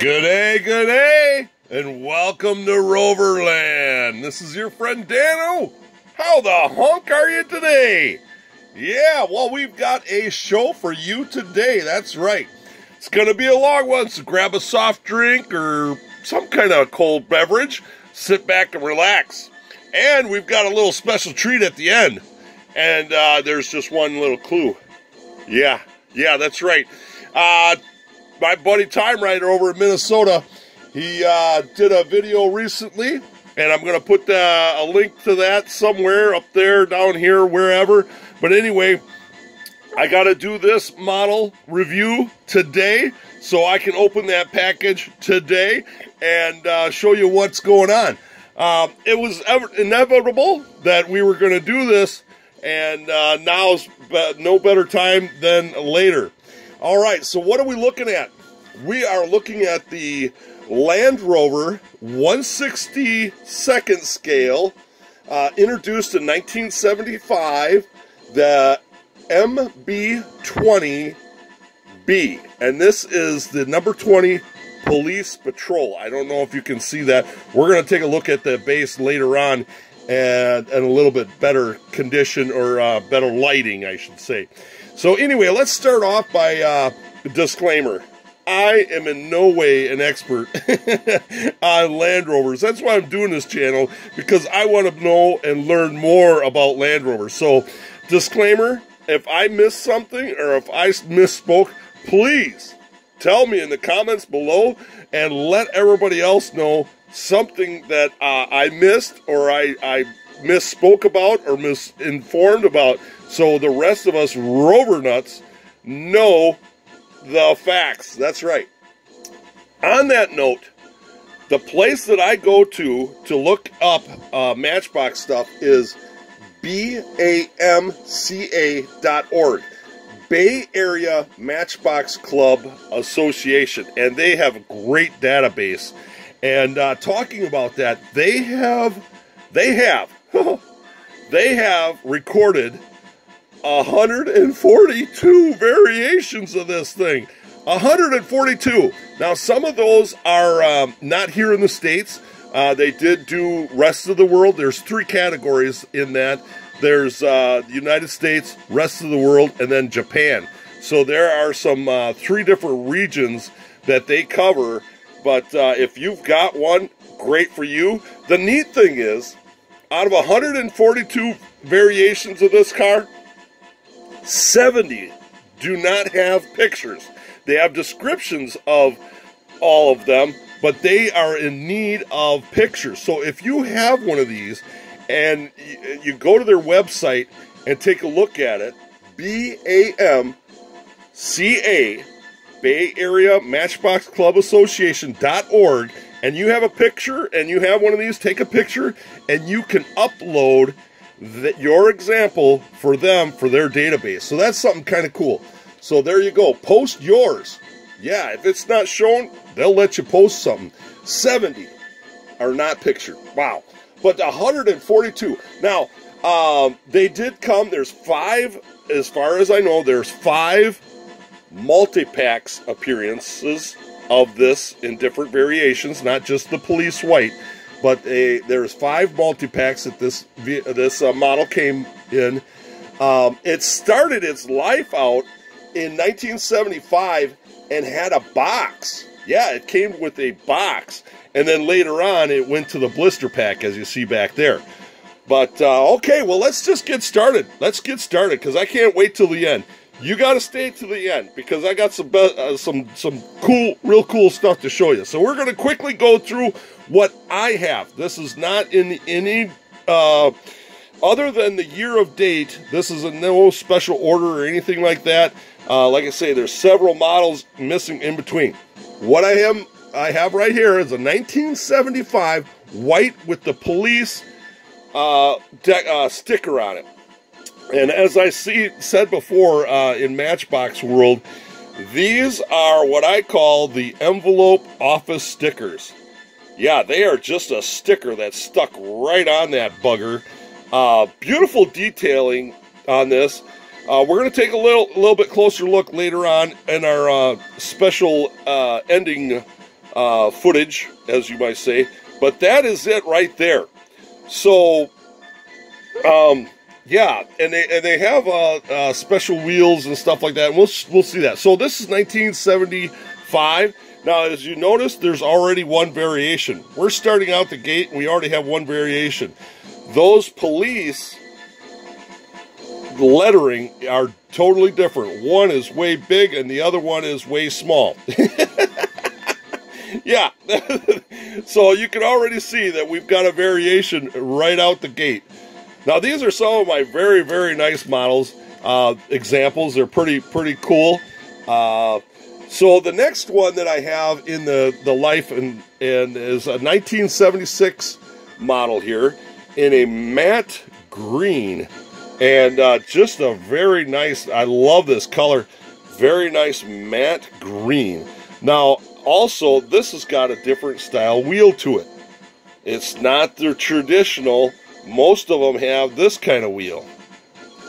Good day, good day, and welcome to Roverland. This is your friend Dano. How the honk are you today? Yeah, well, we've got a show for you today. That's right. It's going to be a long one, so grab a soft drink or some kind of cold beverage, sit back and relax. And we've got a little special treat at the end. And uh, there's just one little clue. Yeah, yeah, that's right. Uh, my buddy Time Rider over in Minnesota, he uh, did a video recently, and I'm going to put uh, a link to that somewhere up there, down here, wherever. But anyway, I got to do this model review today so I can open that package today and uh, show you what's going on. Um, it was inevitable that we were going to do this, and uh, now's no better time than later. All right, so what are we looking at? We are looking at the Land Rover 162nd scale, uh, introduced in 1975, the MB20B. And this is the number 20 police patrol. I don't know if you can see that. We're going to take a look at the base later on and, and a little bit better condition or uh, better lighting, I should say. So anyway, let's start off by uh, disclaimer. I am in no way an expert on Land Rovers. That's why I'm doing this channel because I want to know and learn more about Land Rovers. So, disclaimer: if I miss something or if I misspoke, please tell me in the comments below and let everybody else know something that uh, I missed or I, I misspoke about or misinformed about so the rest of us rover nuts know the facts. That's right. On that note, the place that I go to to look up uh, Matchbox stuff is BAMCA.org. Bay Area Matchbox Club Association, and they have a great database. And uh, talking about that, they have, they have, they have recorded 142 variations of this thing. 142. Now, some of those are um, not here in the States. Uh, they did do rest of the world. There's three categories in that. There's uh, United States, rest of the world, and then Japan. So there are some uh, three different regions that they cover. But uh, if you've got one, great for you. The neat thing is, out of 142 variations of this car, 70 do not have pictures. They have descriptions of all of them, but they are in need of pictures. So if you have one of these and you go to their website and take a look at it, BAMCA, Bay Area Matchbox Club Association.org, and you have a picture and you have one of these, take a picture and you can upload that your example for them for their database. So that's something kind of cool. So there you go. Post yours. Yeah, if it's not shown, they'll let you post something. 70 are not pictured. Wow. But 142. Now, um, they did come. There's five, as far as I know, there's five multi-packs appearances of this in different variations, not just the police white. But a, there's five multi-packs that this this uh, model came in. Um, it started its life out in 1975 and had a box. Yeah, it came with a box. And then later on, it went to the blister pack, as you see back there. But, uh, okay, well, let's just get started. Let's get started, because I can't wait till the end. You got to stay to the end, because I got some, uh, some, some cool, real cool stuff to show you. So we're going to quickly go through what I have. This is not in any, uh, other than the year of date, this is a no special order or anything like that. Uh, like I say, there's several models missing in between. What I am I have right here is a 1975 white with the police uh, uh, sticker on it. And as I see said before uh, in Matchbox World, these are what I call the envelope office stickers. Yeah, they are just a sticker that's stuck right on that bugger. Uh, beautiful detailing on this. Uh, we're going to take a little, little bit closer look later on in our uh, special uh, ending uh, footage, as you might say. But that is it right there. So, um, yeah, and they and they have uh, uh, special wheels and stuff like that. We'll we'll see that. So this is 1975. Now, as you notice, there's already one variation. We're starting out the gate, we already have one variation. Those police lettering are totally different. One is way big, and the other one is way small. yeah, so you can already see that we've got a variation right out the gate. Now, these are some of my very, very nice models. Uh, examples. They're pretty, pretty cool. Uh, so the next one that I have in the, the life and, and is a 1976 model here in a matte green. And uh, just a very nice, I love this color. Very nice matte green. Now, also, this has got a different style wheel to it. It's not the traditional, most of them have this kind of wheel,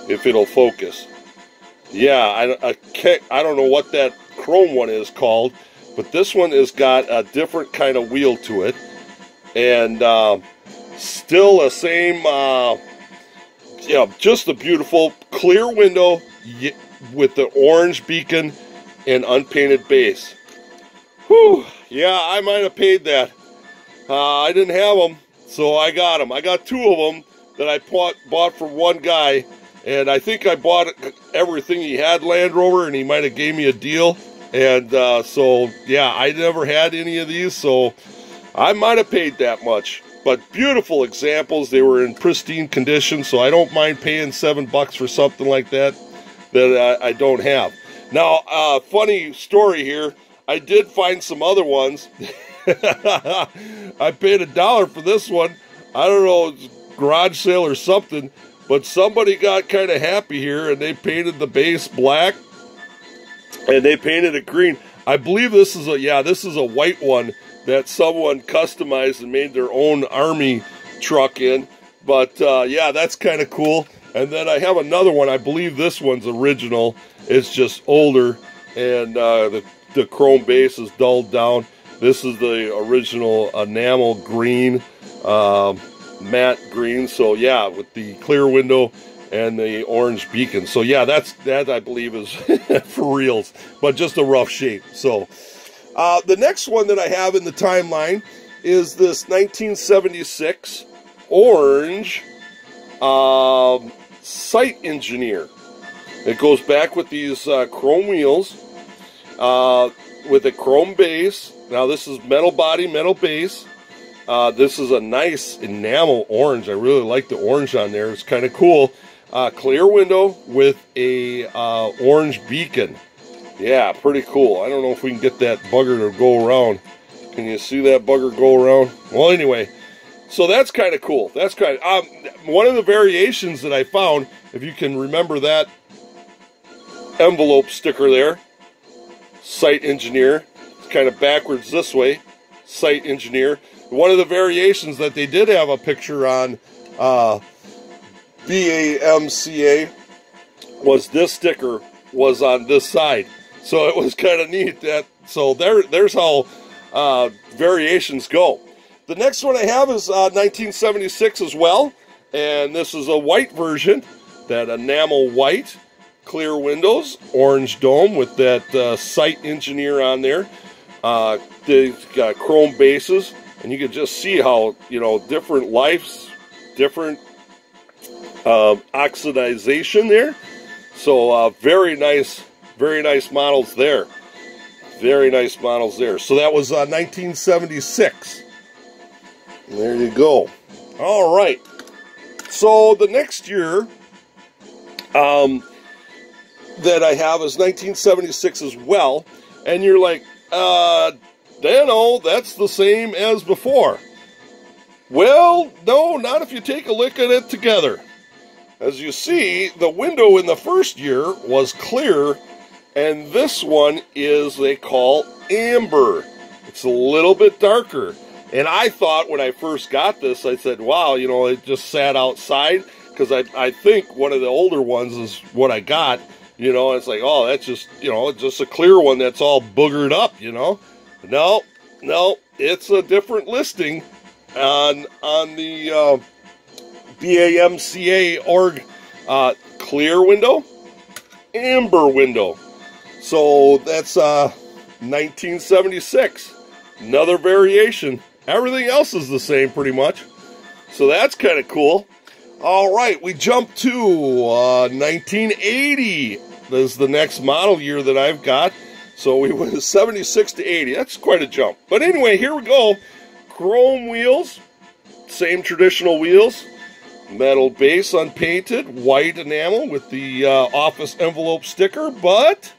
if it'll focus. Yeah, I, I, can't, I don't know what that chrome one is called, but this one has got a different kind of wheel to it, and uh, still the same. Uh, yeah, just a beautiful clear window with the orange beacon and unpainted base. Whew, yeah, I might have paid that. Uh, I didn't have them, so I got them. I got two of them that I bought, bought from one guy, and I think I bought everything he had Land Rover, and he might have gave me a deal. And uh, so, yeah, I never had any of these, so I might have paid that much. But beautiful examples. They were in pristine condition, so I don't mind paying seven bucks for something like that that I, I don't have. Now, uh, funny story here. I did find some other ones. I paid a dollar for this one. I don't know, garage sale or something, but somebody got kind of happy here and they painted the base black and they painted it green. I believe this is a yeah, this is a white one that someone customized and made their own army truck in. But uh, yeah, that's kind of cool. And then I have another one. I believe this one's original. It's just older, and uh, the the chrome base is dulled down. This is the original enamel green, uh, matte green. So yeah, with the clear window and the orange beacon. So yeah, that's that I believe is for reals, but just a rough shape. So uh, the next one that I have in the timeline is this 1976 orange um, Site Engineer. It goes back with these uh, chrome wheels uh, with a chrome base. Now this is metal body, metal base. Uh, this is a nice enamel orange. I really like the orange on there. It's kind of cool. Uh, clear window with a uh, orange beacon. Yeah, pretty cool. I don't know if we can get that bugger to go around. Can you see that bugger go around? Well, anyway, so that's kind of cool. That's kind of um, one of the variations that I found. If you can remember that envelope sticker there, site Engineer. Kind of backwards this way, site Engineer. One of the variations that they did have a picture on uh, BAMCA was this sticker was on this side. So it was kind of neat that, so there, there's how uh, variations go. The next one I have is uh, 1976 as well, and this is a white version, that enamel white, clear windows, orange dome with that uh, site engineer on there. Uh, they've got chrome bases, and you can just see how, you know, different lives, different uh, oxidization there. So uh, very nice, very nice models there. Very nice models there. So that was uh, 1976. There you go. All right. So the next year um, that I have is 1976 as well. And you're like, uh, Dano, that's the same as before. Well, no, not if you take a look at it together. As you see, the window in the first year was clear, and this one is, they call amber. It's a little bit darker. And I thought when I first got this, I said, wow, you know, it just sat outside, because I, I think one of the older ones is what I got, you know, it's like, oh, that's just, you know, just a clear one that's all boogered up, you know. No, no, it's a different listing on on the uh, BAMCA org uh, clear window, amber window. So that's uh, 1976. Another variation. Everything else is the same pretty much. So that's kind of cool. All right, we jump to uh, 1980. Is the next model year that I've got. So we went 76 to 80. That's quite a jump. But anyway, here we go. Chrome wheels, same traditional wheels. Metal base unpainted, white enamel with the uh, office envelope sticker, but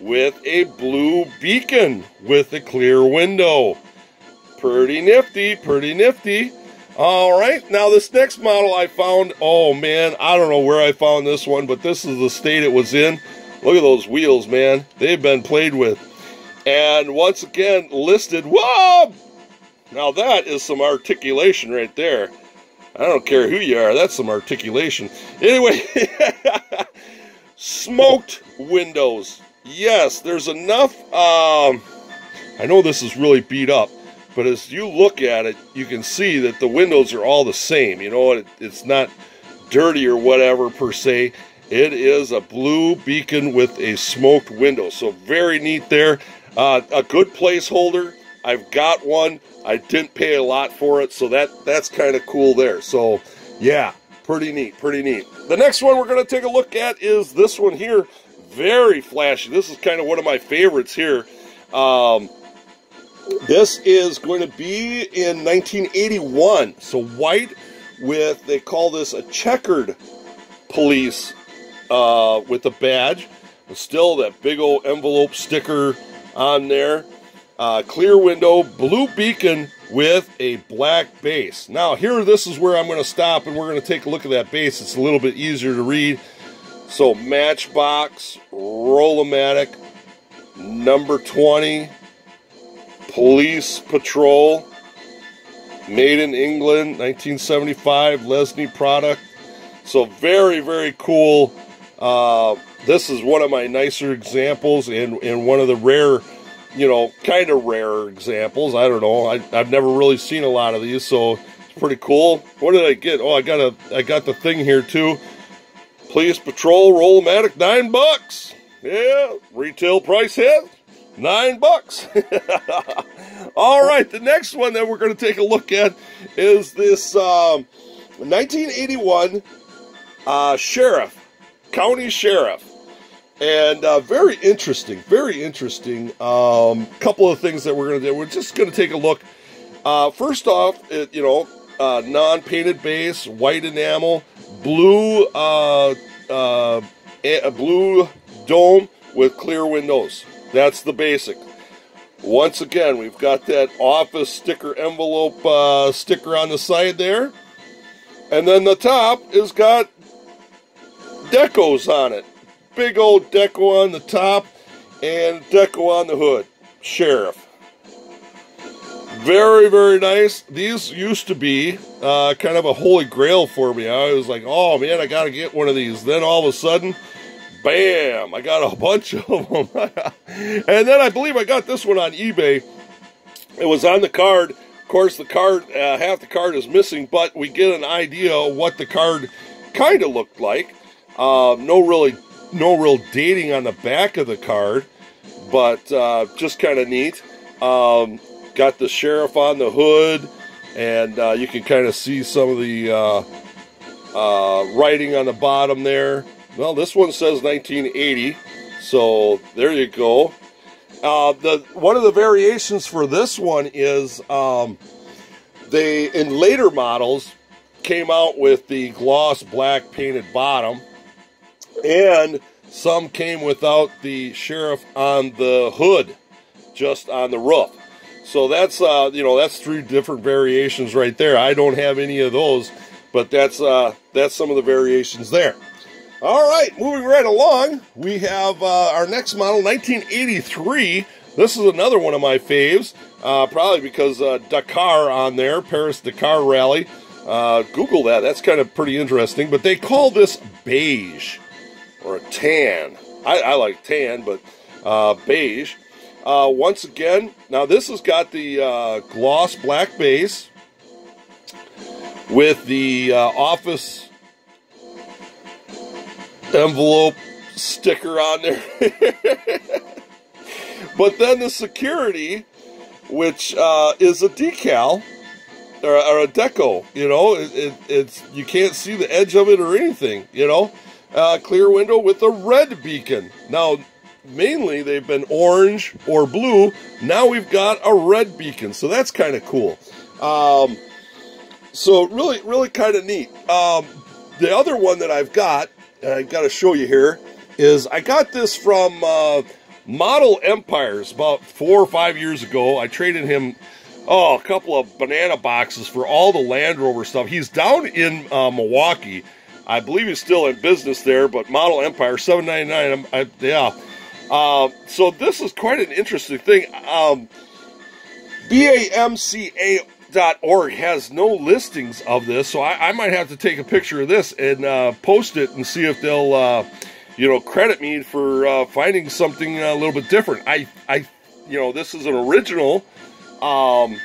with a blue beacon with a clear window. Pretty nifty, pretty nifty. All right, now this next model I found, oh man, I don't know where I found this one, but this is the state it was in. Look at those wheels, man. They've been played with. And once again, listed, whoa! Now that is some articulation right there. I don't care who you are, that's some articulation. Anyway, smoked windows. Yes, there's enough. Um, I know this is really beat up, but as you look at it, you can see that the windows are all the same. You know, it, it's not dirty or whatever per se. It is a blue beacon with a smoked window. So very neat there. Uh, a good placeholder. I've got one. I didn't pay a lot for it, so that that's kind of cool there. So yeah, pretty neat, pretty neat. The next one we're going to take a look at is this one here. Very flashy. This is kind of one of my favorites here. Um, this is going to be in 1981. So white with, they call this a checkered police uh, with a badge. Still that big old envelope sticker on there. Uh, clear window, blue beacon with a black base. Now here, this is where I'm going to stop and we're going to take a look at that base. It's a little bit easier to read. So Matchbox, Rola-Matic, number 20, Police Patrol, made in England, 1975, Lesney product. So very, very cool. Uh, this is one of my nicer examples and, and one of the rare, you know, kind of rare examples. I don't know. I, I've never really seen a lot of these, so it's pretty cool. What did I get? Oh, I got a I got the thing here too. Police Patrol Rola-Matic, nine bucks. Yeah, retail price hit, nine bucks. All right, the next one that we're going to take a look at is this um, 1981 uh, Sheriff, County Sheriff. And uh, very interesting, very interesting. Um, couple of things that we're going to do. We're just going to take a look. Uh, first off, it, you know, uh, non-painted base, white enamel, blue uh, uh, blue dome with clear windows. That's the basic. Once again, we've got that office sticker envelope uh, sticker on the side there. And then the top has got decos on it. Big old deco on the top and deco on the hood. Sheriff. Very, very nice. These used to be uh, kind of a holy grail for me. I was like, oh man, I got to get one of these. Then all of a sudden, bam, I got a bunch of them. and then I believe I got this one on eBay. It was on the card. Of course, the card, uh, half the card is missing, but we get an idea of what the card kind of looked like. Uh, no really, no real dating on the back of the card, but uh, just kind of neat. Um, got the sheriff on the hood, and uh, you can kind of see some of the uh, uh, writing on the bottom there. Well, this one says 1980, so there you go. Uh, the one of the variations for this one is um, they in later models came out with the gloss black painted bottom, and some came without the sheriff on the hood, just on the roof. So that's uh, you know that's three different variations right there. I don't have any of those, but that's uh, that's some of the variations there. All right, moving right along, we have uh, our next model, 1983. This is another one of my faves, uh, probably because uh, Dakar on there, Paris Dakar Rally. Uh, Google that, that's kind of pretty interesting. But they call this beige or tan. I, I like tan, but uh, beige. Uh, once again, now this has got the gloss black base with the office envelope sticker on there. but then the security, which uh, is a decal or, or, a deco, you know, it, it, it's you can't see the edge of it or anything, you know. Uh, clear window with a red beacon. Now, mainly they've been orange or blue. Now we've got a red beacon, so that's kind of cool. Um, so really, really kind of neat. Um, the other one that I've got, I got to show you here, is I got this from uh, Model Empires about four or five years ago. I traded him oh a couple of banana boxes for all the Land Rover stuff. He's down in uh, Milwaukee. I believe he's still in business there, but Model Empire, seven ninety nine. Yeah. Uh, so this is quite an interesting thing. Um, BAMCA org has no listings of this, so I, I, might have to take a picture of this and uh, post it and see if they'll, uh, you know, credit me for uh, finding something a little bit different. I, I, you know, this is an original. Um,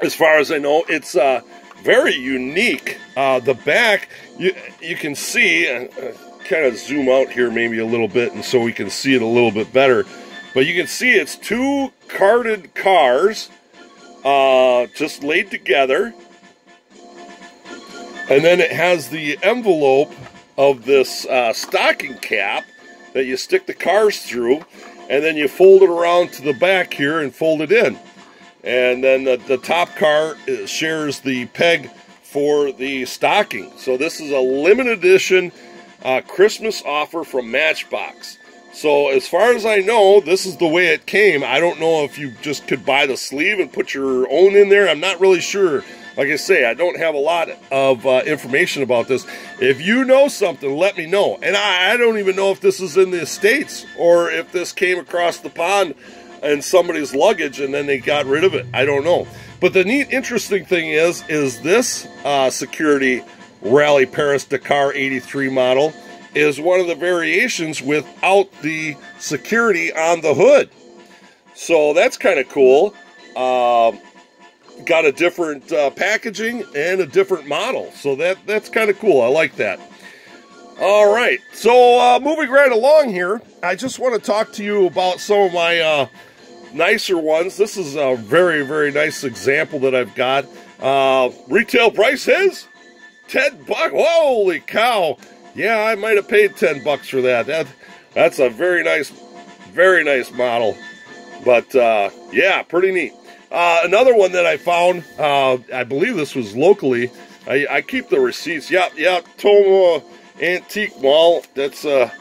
as far as I know, it's uh, very unique. Uh, the back, you you can see, uh, kind of zoom out here maybe a little bit, and so we can see it a little bit better. But you can see it's two carded cars uh, just laid together. And then it has the envelope of this uh, stocking cap that you stick the cars through, and then you fold it around to the back here and fold it in. And then the, the top car uh, shares the peg for the stocking. So this is a limited edition uh, Christmas offer from Matchbox. So as far as I know, this is the way it came. I don't know if you just could buy the sleeve and put your own in there. I'm not really sure. Like I say, I don't have a lot of uh, information about this. If you know something, let me know. And I, I don't even know if this is in the States or if this came across the pond in somebody's luggage and then they got rid of it. I don't know. But the neat, interesting thing is, is this uh, security Rally Paris Dakar 83 model is one of the variations without the security on the hood. So that's kind of cool. Uh, got a different uh, packaging and a different model. So that that's kind of cool. I like that. All right. So uh, moving right along here, I just want to talk to you about some of my uh, nicer ones. This is a very, very nice example that I've got. Uh, retail price is 10 bucks. Holy cow. Yeah, I might have paid 10 bucks for that. That that's a very nice very nice model. But uh, yeah, pretty neat. Uh, another one that I found, uh, I believe this was locally. I, I keep the receipts. Yep, yep, Tomo Antique Mall. That's a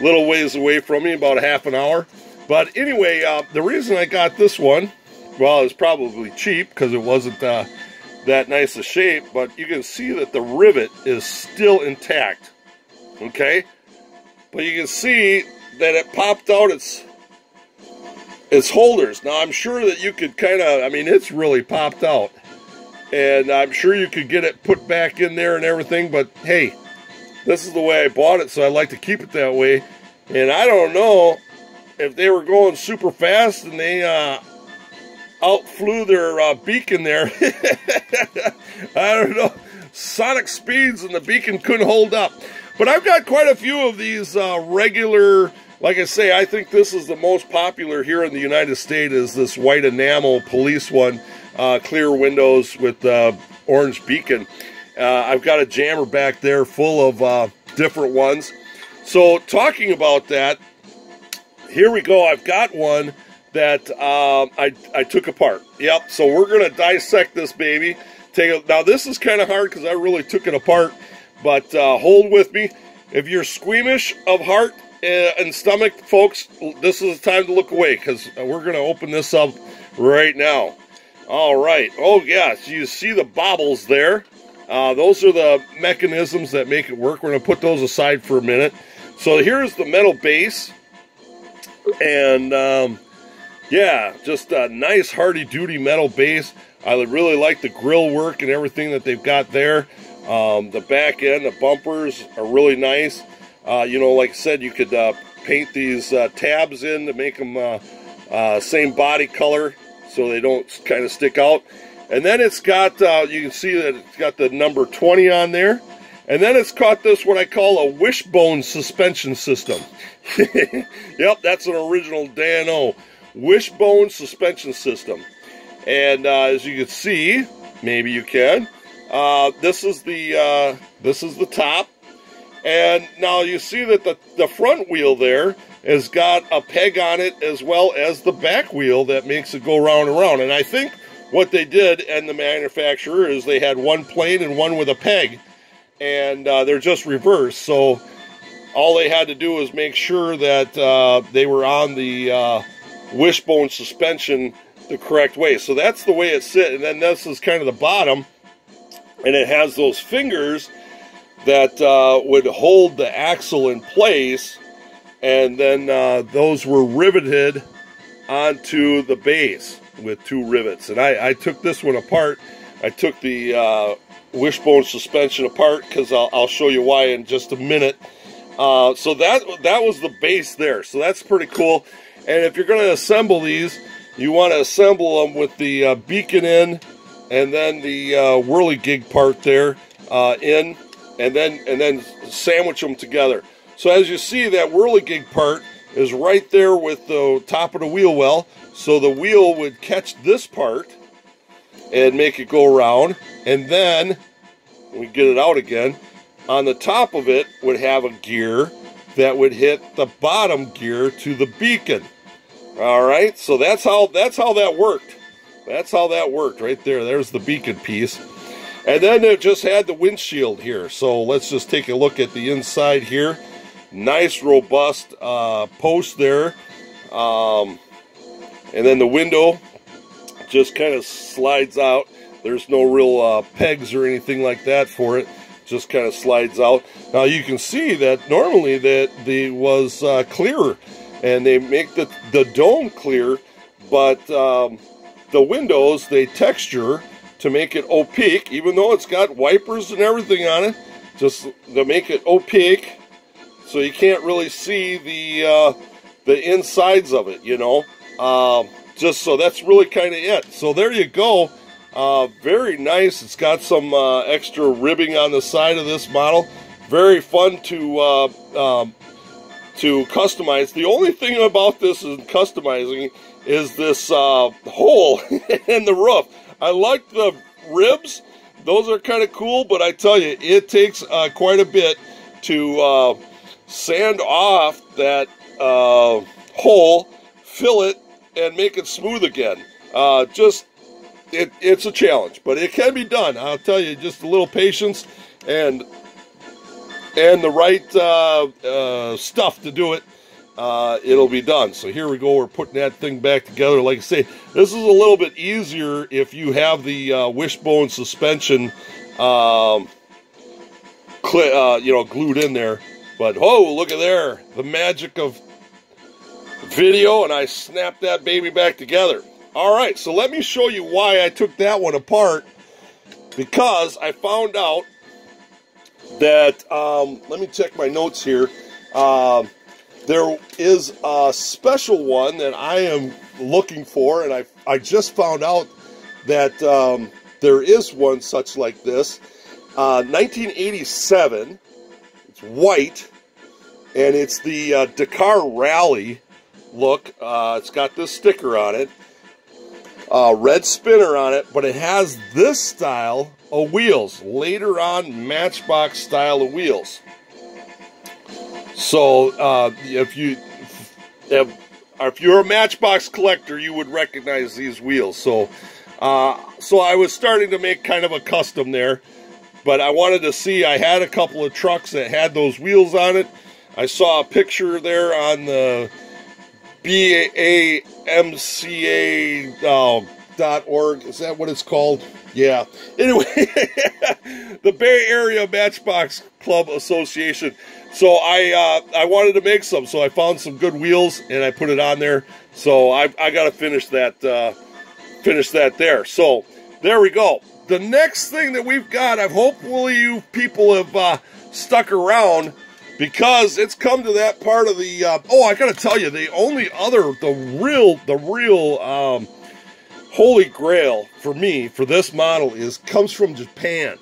little ways away from me, about a half an hour. But anyway, uh, the reason I got this one, well, it's probably cheap because it wasn't uh, that nice a shape, but you can see that the rivet is still intact okay? But you can see that it popped out its its holders. Now I'm sure that you could kind of, I mean, it's really popped out. And I'm sure you could get it put back in there and everything, but hey, this is the way I bought it, so I like to keep it that way. And I don't know if they were going super fast and they uh, outflew their uh, beacon there. I don't know. Sonic speeds and the beacon couldn't hold up. But I've got quite a few of these uh, regular, like I say, I think this is the most popular here in the United States is this white enamel police one, uh, clear windows with uh, orange beacon. Uh, I've got a jammer back there full of uh, different ones. So talking about that, here we go. I've got one that um, I, I took apart. Yep, so we're going to dissect this baby. Take Now this is kind of hard because I really took it apart but uh, hold with me. If you're squeamish of heart uh, and stomach, folks, this is the time to look away because we're going to open this up right now. All right. Oh, yes. You see the bobbles there. Uh, those are the mechanisms that make it work. We're going to put those aside for a minute. So here's the metal base. And, um, yeah, just a nice, hardy-duty metal base. I really like the grill work and everything that they've got there. Um, the back end, the bumpers are really nice. Uh, you know, like I said, you could uh, paint these uh, tabs in to make them uh, Uh, same body color, so they don't kind of stick out. And then it's got, uh, you can see that it's got the number 20 on there. And then it's got this, what I call a wishbone suspension system. yep, that's an original Dan-O. Wishbone suspension system. And as you can see, maybe you can, uh, this is the uh, this is the top. And now you see that the, the front wheel there has got a peg on it as well as the back wheel that makes it go round and round. And I think what they did and the manufacturer is they had one plane and one with a peg and uh, they're just reversed. So all they had to do was make sure that uh, they were on the uh, wishbone suspension the correct way. So that's the way it sits. And then this is kind of the bottom, and it has those fingers that uh, would hold the axle in place, and then uh, those were riveted onto the base with two rivets. And I, I took this one apart. I took the uh, wishbone suspension apart because I'll, I'll, show you why in just a minute. Uh, so that that was the base there. So that's pretty cool. And if you're going to assemble these, you want to assemble them with the uh, beacon in and then the uh, whirligig part there uh, in and then and then sandwich them together. So as you see, that whirligig part is right there with the top of the wheel well. So the wheel would catch this part and make it go around. And then, we get it out again, on the top of it would have a gear that would hit the bottom gear to the beacon. All right, so that's how that's how that worked. That's how that worked right there. There's the beacon piece. And then it just had the windshield here. So let's just take a look at the inside here. Nice robust uh, post there. Um, and then the window just kind of slides out. There's no real uh, pegs or anything like that for it. Just kind of slides out. Now you can see that normally that the was uh, clearer, and they make the the dome clear, but um, the windows they texture to make it opaque, even though it's got wipers and everything on it, just to make it opaque, so you can't really see the uh, the insides of it. You know. Um, just so that's really kind of it. So there you go. Uh, very nice. It's got some uh, extra ribbing on the side of this model. Very fun to uh, um, to customize. The only thing about this is customizing is this uh, hole in the roof. I like the ribs. Those are kind of cool, but I tell you, it takes uh, quite a bit to uh, sand off that hole, fill it, and make it smooth again. Uh, just it, it's a challenge, but it can be done. I'll tell you, just a little patience and and the right uh, uh, stuff to do it. Uh, it'll be done. So here we go. We're putting that thing back together. Like I say, this is a little bit easier if you have the uh, wishbone suspension, um, uh, you know, glued in there. But oh, look at there, the magic of video and I snapped that baby back together. All right, so let me show you why I took that one apart because I found out that, um, let me check my notes here. Uh, there is a special one that I am looking for, and I, I just found out that um, there is one such like this. Uh, 1987, it's white, and it's the uh, Dakar Rally look. Uh, it's got this sticker on it, uh, red spinner on it, but it has this style of wheels. Later on, Matchbox style of wheels. So uh, if you if, if you're a Matchbox collector, you would recognize these wheels. So uh, so I was starting to make kind of a custom there, but I wanted to see. I had a couple of trucks that had those wheels on it. I saw a picture there on the B-A-M-C-A uh, dot org. Is that what it's called? Yeah. Anyway, the Bay Area Matchbox Club Association. So I uh, I wanted to make some, so I found some good wheels and I put it on there. So I, I got to finish that uh, finish that there. So there we go. The next thing that we've got, I've hopefully you people have uh, stuck around because it's come to that part of the. Uh, oh, I got to tell you, the only other, the real, the real um, holy grail for me for this model is comes from Japan,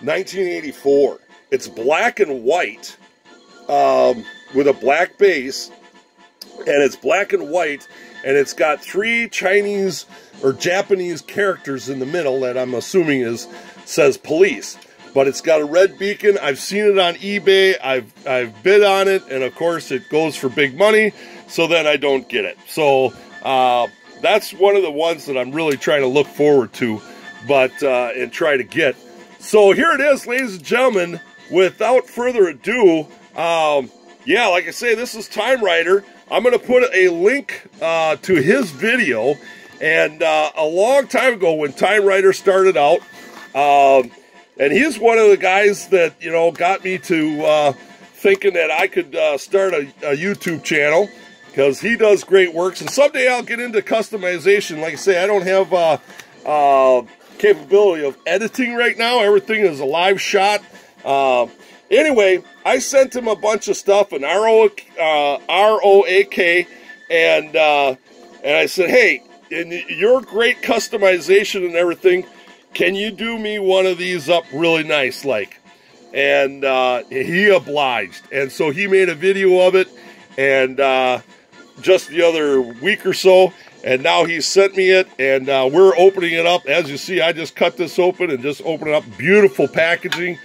1984. It's black and white um, with a black base, and it's black and white, and it's got three Chinese or Japanese characters in the middle that I'm assuming is says police but it's got a red beacon. I've seen it on eBay. I've I've bid on it, and of course it goes for big money. So then I don't get it. So uh, that's one of the ones that I'm really trying to look forward to, but uh, and try to get. So here it is, ladies and gentlemen. Without further ado, um, yeah, like I say, this is Time Rider. I'm going to put a link uh, to his video. And uh, a long time ago, when Time Rider started out, um, and he's one of the guys that, you know, got me to uh, thinking that I could uh, start a, a, YouTube channel because he does great works. And someday I'll get into customization. Like I say, I don't have uh, uh capability of editing right now. Everything is a live shot. Uh, anyway, I sent him a bunch of stuff, an RO, uh, ROAK, and, and I said, hey, in your great customization and everything, can you do me one of these up really nice like? And uh, he obliged. And so he made a video of it and uh, just the other week or so. And now he sent me it and uh, we're opening it up. As you see, I just cut this open and just open it up. Beautiful packaging.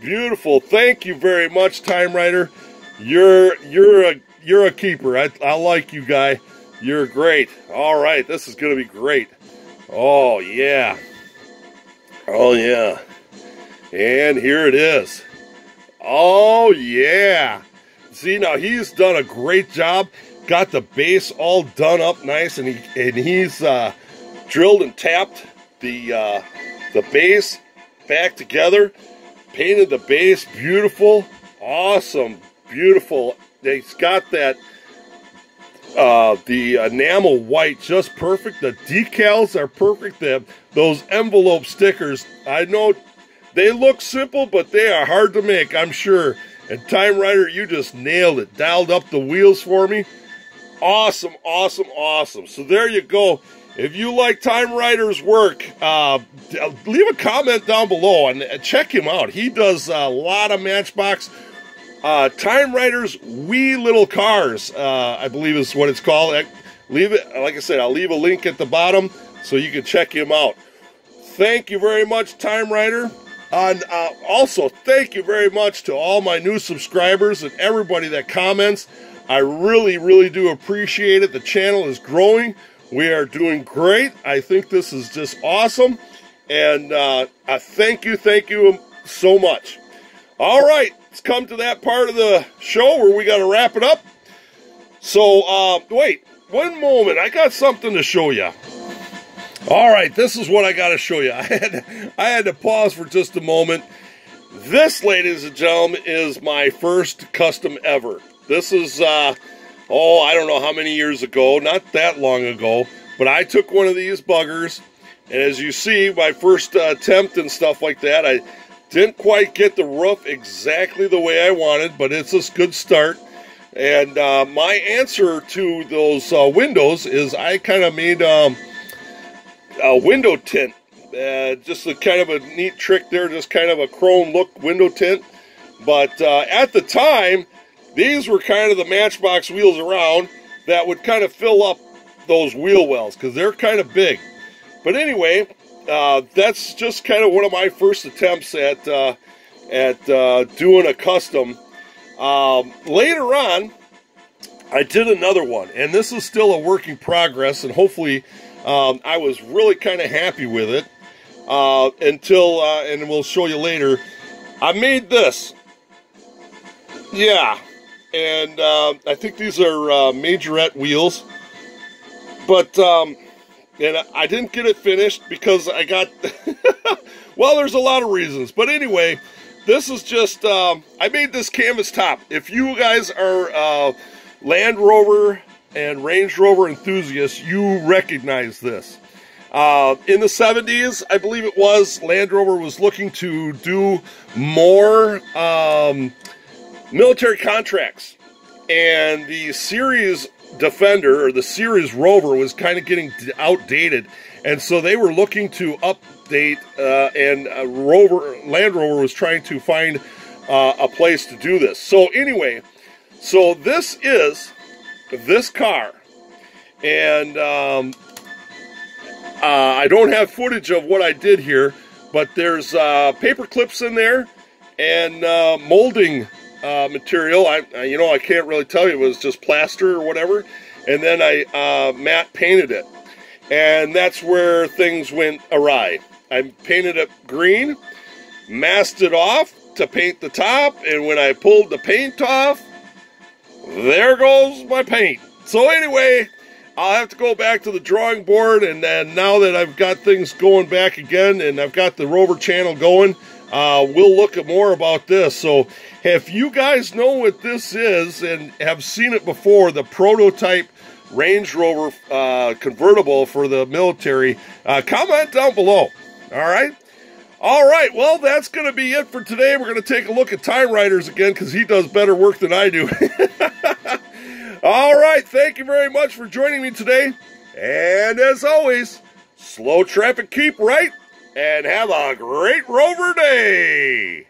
Beautiful. Thank you very much, Time Rider. You're you're a you're a keeper. I, I like you, guy. You're great. All right, this is to be great. Oh, yeah. Oh, yeah. And here it is. Oh, yeah. See, now he's done a great job. Got the base all done up nice, and he and he's uh, drilled and tapped the uh, the base back together. Painted the base beautiful, awesome, beautiful. He's got that uh, the enamel white just perfect. The decals are perfect. The, those envelope stickers, I know they look simple, but they are hard to make, I'm sure. And Time Rider, you just nailed it. Dialed up the wheels for me. Awesome, awesome, awesome. So there you go. If you like Time Rider's work, uh, leave a comment down below and check him out. He does a lot of Matchbox uh, Time Riders Wee Little Cars, uh, I believe is what it's called. Leave it, like I said, I'll leave a link at the bottom so you can check him out. Thank you very much, Time Rider. And uh, also, thank you very much to all my new subscribers and everybody that comments. I really, really do appreciate it. The channel is growing. We are doing great. I think this is just awesome. And uh, I thank you, thank you so much. All right it's come to that part of the show where we got to wrap it up. So, uh, wait, one moment. I got something to show you. All right, this is what I got to show you. I had, I had to pause for just a moment. This, ladies and gentlemen, is my first custom ever. This is, uh, oh, I don't know how many years ago, not that long ago, but I took one of these buggers, and as you see, my first uh, attempt and stuff like that, I didn't quite get the roof exactly the way I wanted, but it's a good start. And uh, my answer to those uh, windows is I kind of made um, a window tint. Uh, just a kind of a neat trick there, just kind of a chrome look window tint. But uh, at the time, these were kind of the Matchbox wheels around that would kind of fill up those wheel wells because they're kind of big. But anyway, uh, that's just kind of one of my first attempts at uh, at uh, doing a custom. Um, later on, I did another one, and this is still a work in progress, and hopefully, um, I was really kind of happy with it uh, until, uh, and we'll show you later. I made this, yeah, and I think these are majorette wheels, but. Um, and I didn't get it finished because I got, well, there's a lot of reasons. But anyway, this is just, um, I made this canvas top. If you guys are uh, Land Rover and Range Rover enthusiasts, you recognize this. Uh, in the 70s, I believe it was, Land Rover was looking to do more um, military contracts, and the series Defender or the series Rover was kind of getting outdated, and so they were looking to update. Uh, and uh, Rover Land Rover was trying to find uh, a place to do this. So anyway, so this is this car, and um, uh, I don't have footage of what I did here, but there's uh, paper clips in there and uh, molding uh, material. I, you know, I can't really tell you it was just plaster or whatever. And then I uh, matte painted it, and that's where things went awry. I painted it green, masked it off to paint the top, and when I pulled the paint off, there goes my paint. So anyway, I'll have to go back to the drawing board, and then now that I've got things going back again, and I've got the Rover channel going, uh, we'll look at more about this. So if you guys know what this is and have seen it before, the prototype Range Rover uh, convertible for the military, uh, comment down below. All right? All right, well, that's going to be it for today. We're going to take a look at TimeRider's again because he does better work than I do. All right, thank you very much for joining me today. And as always, slow traffic keep right and have a great rover day.